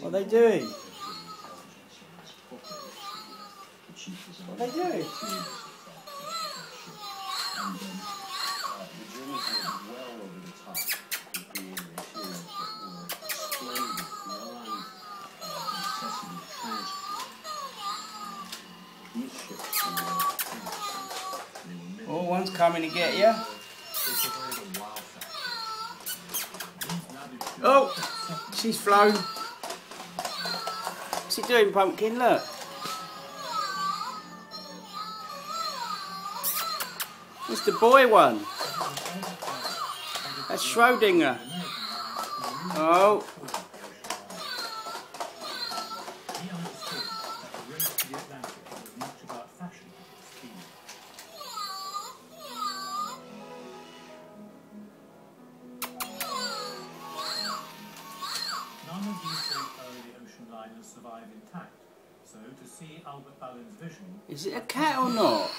What are they doing? What are they doing? Oh, one's coming to get you. Oh, she's flown. What's he doing, Pumpkin? Look. It's the boy one. That's Schrodinger. Oh. Liners survive intact, so to see Albert Ballin's vision Is it a cat or not?